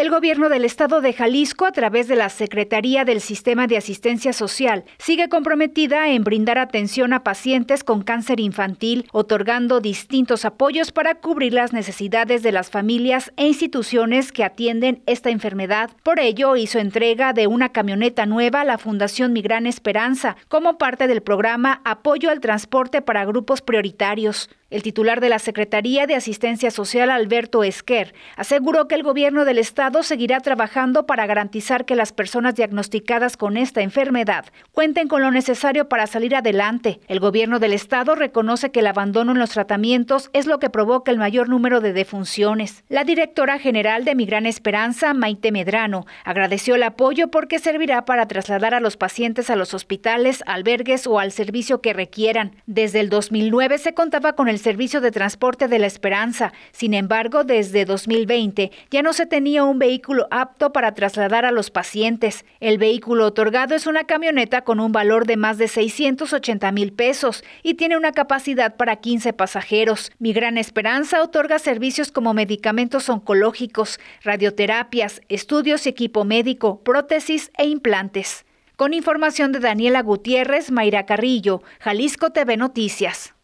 El gobierno del estado de Jalisco, a través de la Secretaría del Sistema de Asistencia Social, sigue comprometida en brindar atención a pacientes con cáncer infantil, otorgando distintos apoyos para cubrir las necesidades de las familias e instituciones que atienden esta enfermedad. Por ello, hizo entrega de una camioneta nueva a la Fundación Mi Gran Esperanza, como parte del programa Apoyo al Transporte para Grupos Prioritarios. El titular de la Secretaría de Asistencia Social, Alberto Esquer, aseguró que el gobierno del Seguirá trabajando para garantizar que las personas diagnosticadas con esta enfermedad cuenten con lo necesario para salir adelante. El gobierno del Estado reconoce que el abandono en los tratamientos es lo que provoca el mayor número de defunciones. La directora general de Mi Gran Esperanza, Maite Medrano, agradeció el apoyo porque servirá para trasladar a los pacientes a los hospitales, albergues o al servicio que requieran. Desde el 2009 se contaba con el servicio de transporte de la Esperanza. Sin embargo, desde 2020 ya no se tenía un vehículo apto para trasladar a los pacientes. El vehículo otorgado es una camioneta con un valor de más de 680 mil pesos y tiene una capacidad para 15 pasajeros. Mi Gran Esperanza otorga servicios como medicamentos oncológicos, radioterapias, estudios y equipo médico, prótesis e implantes. Con información de Daniela Gutiérrez, Mayra Carrillo, Jalisco TV Noticias.